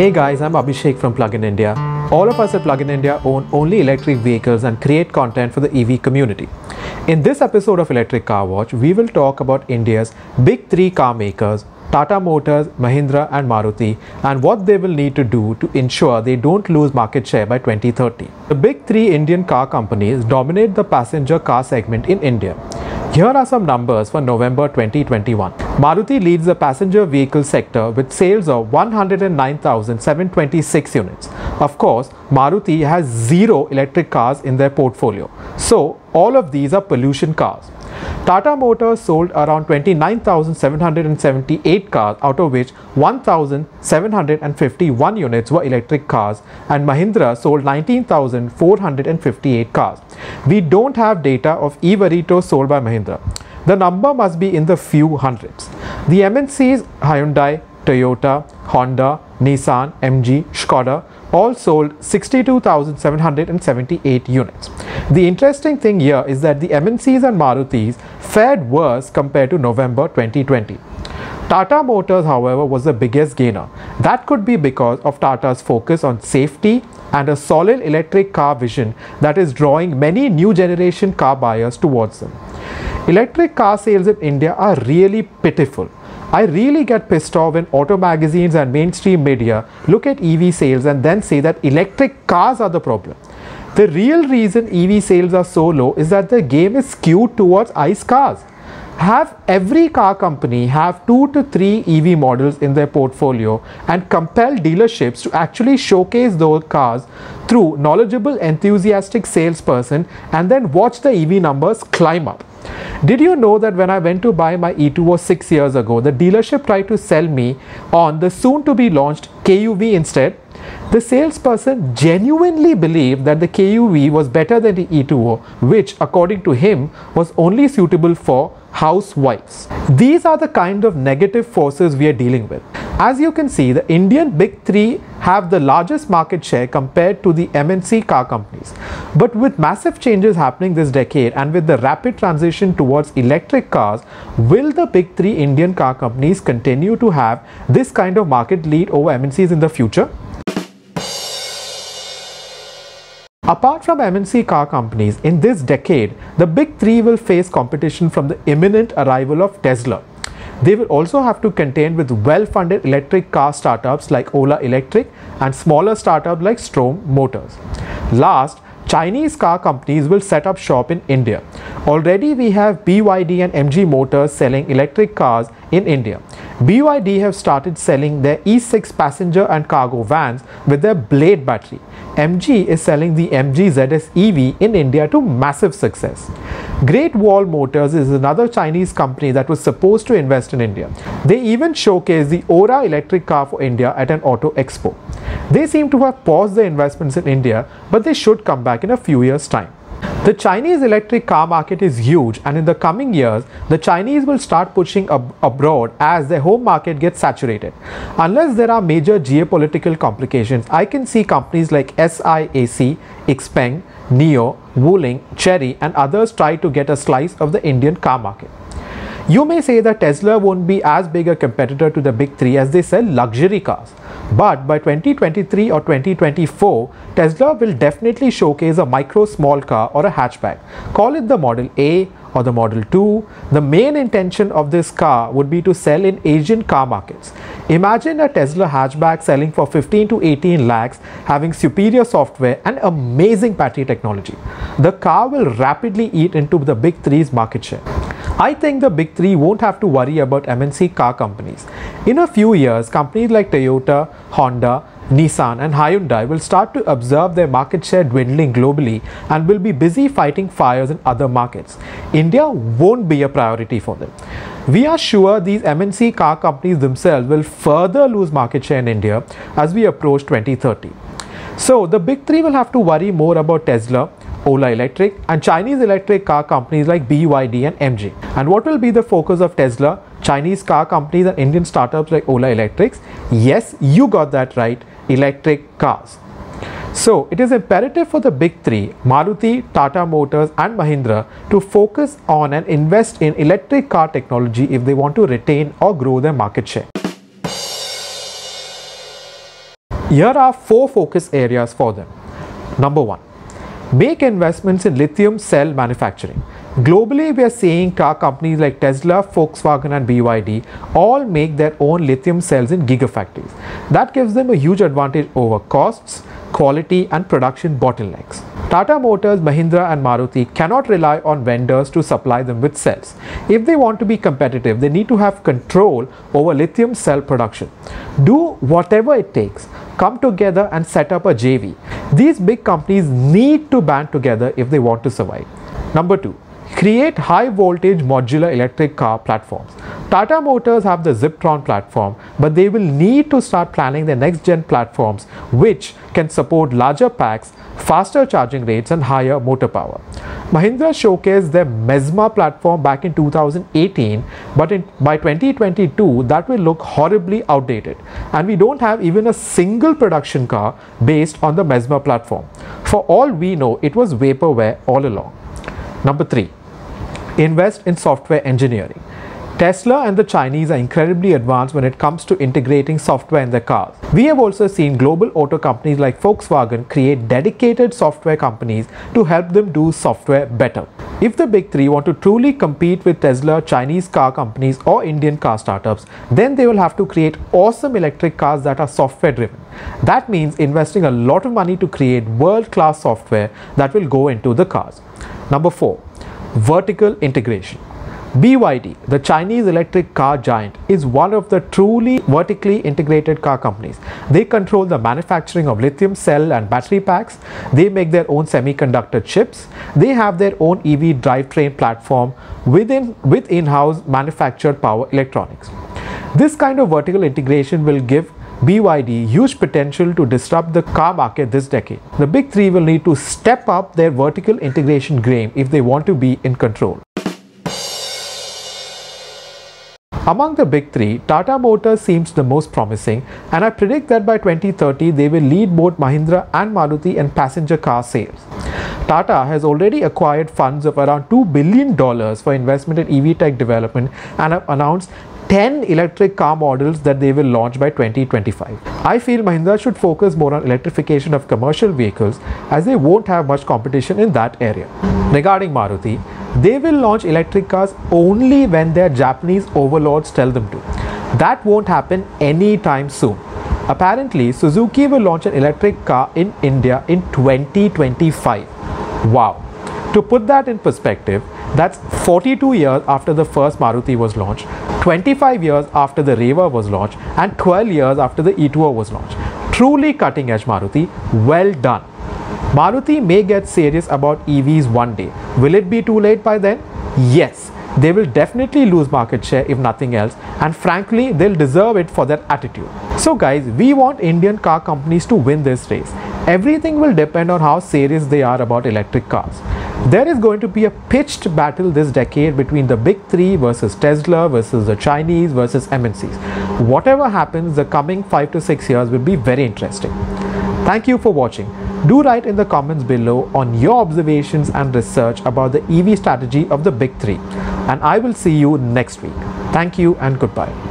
Hey guys, I'm Abhishek from Plugin India. All of us at Plugin India own only electric vehicles and create content for the EV community. In this episode of Electric Car Watch, we will talk about India's big three car makers Tata Motors, Mahindra, and Maruti, and what they will need to do to ensure they don't lose market share by 2030. The big three Indian car companies dominate the passenger car segment in India. Here are some numbers for November 2021. Maruti leads the passenger vehicle sector with sales of 109,726 units. Of course, Maruti has zero electric cars in their portfolio. So, all of these are pollution cars. Tata Motors sold around 29,778 cars, out of which 1,751 units were electric cars, and Mahindra sold 19,458 cars. We don't have data of e-Verito sold by Mahindra. The number must be in the few hundreds. The MNCs Hyundai, Toyota, Honda, Nissan, MG, Skoda all sold 62,778 units. The interesting thing here is that the MNCs and Marutis fared worse compared to November 2020. Tata Motors, however, was the biggest gainer. That could be because of Tata's focus on safety and a solid electric car vision that is drawing many new generation car buyers towards them. Electric car sales in India are really pitiful. I really get pissed off when auto magazines and mainstream media look at EV sales and then say that electric cars are the problem. The real reason EV sales are so low is that the game is skewed towards ICE cars. Have every car company have 2 to 3 EV models in their portfolio and compel dealerships to actually showcase those cars through knowledgeable enthusiastic salesperson and then watch the EV numbers climb up. Did you know that when I went to buy my E2O 6 years ago, the dealership tried to sell me on the soon to be launched KUV instead? The salesperson genuinely believed that the KUV was better than the E2O, which, according to him, was only suitable for housewives. These are the kind of negative forces we are dealing with. As you can see, the Indian big three have the largest market share compared to the MNC car companies. But with massive changes happening this decade and with the rapid transition towards electric cars, will the big three Indian car companies continue to have this kind of market lead over MNCs in the future? Apart from MNC car companies, in this decade, the big three will face competition from the imminent arrival of Tesla. They will also have to contend with well-funded electric car startups like Ola Electric and smaller startups like Strom Motors. Last, Chinese car companies will set up shop in India. Already we have BYD and MG Motors selling electric cars in India. BYD have started selling their E6 passenger and cargo vans with their Blade battery. MG is selling the MG ZS EV in India to massive success. Great Wall Motors is another Chinese company that was supposed to invest in India. They even showcased the Ora electric car for India at an auto expo. They seem to have paused their investments in India, but they should come back in a few years' time. The Chinese electric car market is huge and in the coming years, the Chinese will start pushing ab abroad as their home market gets saturated. Unless there are major geopolitical complications, I can see companies like SAIC, Xpeng, NIO, Wuling, Chery and others try to get a slice of the Indian car market. You may say that Tesla won't be as big a competitor to the big three as they sell luxury cars. But by 2023 or 2024, Tesla will definitely showcase a micro small car or a hatchback. Call it the Model A or the Model 2. The main intention of this car would be to sell in Asian car markets. Imagine a Tesla hatchback selling for 15 to 18 lakhs, having superior software and amazing battery technology. The car will rapidly eat into the big three's market share. I think the big three won't have to worry about MNC car companies. In a few years, companies like Toyota, Honda, Nissan and Hyundai will start to observe their market share dwindling globally and will be busy fighting fires in other markets. India won't be a priority for them. We are sure these MNC car companies themselves will further lose market share in India as we approach 2030. So the big three will have to worry more about Tesla, Ola Electric and Chinese electric car companies like BYD and MG. And what will be the focus of Tesla, Chinese car companies and Indian startups like Ola Electrics? Yes, you got that right, electric cars. So it is imperative for the big three, Maruti, Tata Motors and Mahindra to focus on and invest in electric car technology if they want to retain or grow their market share. Here are four focus areas for them. Number one, make investments in lithium cell manufacturing. Globally, we are seeing car companies like Tesla, Volkswagen, and BYD all make their own lithium cells in gigafactories. That gives them a huge advantage over costs, quality, and production bottlenecks. Tata Motors, Mahindra, and Maruti cannot rely on vendors to supply them with cells. If they want to be competitive, they need to have control over lithium cell production. Do whatever it takes. Come together and set up a JV. These big companies need to band together if they want to survive. Number two, create high voltage modular electric car platforms. Tata Motors have the Ziptron platform, but they will need to start planning their next gen platforms which can support larger packs, faster charging rates and higher motor power. Mahindra showcased their Mesma platform back in 2018, but in, by 2022 that will look horribly outdated and we don't have even a single production car based on the Mesma platform. For all we know, it was vaporware all along. Number 3 invest in software engineering. Tesla and the Chinese are incredibly advanced when it comes to integrating software in their cars. We have also seen global auto companies like Volkswagen create dedicated software companies to help them do software better. If the big three want to truly compete with Tesla, Chinese car companies, or Indian car startups, then they will have to create awesome electric cars that are software driven. That means investing a lot of money to create world class software that will go into the cars. Number four, vertical integration. BYD, the Chinese electric car giant, is one of the truly vertically integrated car companies. They control the manufacturing of lithium cell and battery packs. They make their own semiconductor chips. They have their own EV drivetrain platform within with in-house manufactured power electronics. This kind of vertical integration will give BYD huge potential to disrupt the car market this decade. The big three will need to step up their vertical integration game if they want to be in control. Among the big three, Tata Motors seems the most promising and I predict that by 2030 they will lead both Mahindra and Maruti in passenger car sales. Tata has already acquired funds of around $2 billion for investment in EV tech development and have announced 10 electric car models that they will launch by 2025. I feel Mahindra should focus more on electrification of commercial vehicles as they won't have much competition in that area. Regarding Maruti, they will launch electric cars only when their Japanese overlords tell them to. That won't happen anytime soon. Apparently, Suzuki will launch an electric car in India in 2025. Wow. To put that in perspective, that's 42 years after the first Maruti was launched, 25 years after the Reva was launched, and 12 years after the E2O was launched. Truly cutting edge Maruti, well done. Maruti may get serious about EVs one day. Will it be too late by then? Yes. They will definitely lose market share if nothing else, and frankly, they'll deserve it for their attitude. So, guys, we want Indian car companies to win this race. Everything will depend on how serious they are about electric cars. There is going to be a pitched battle this decade between the big three versus Tesla versus the Chinese versus MNCs. Whatever happens, the coming five to six years will be very interesting. Thank you for watching. Do write in the comments below on your observations and research about the EV strategy of the big three. And I will see you next week. Thank you and goodbye.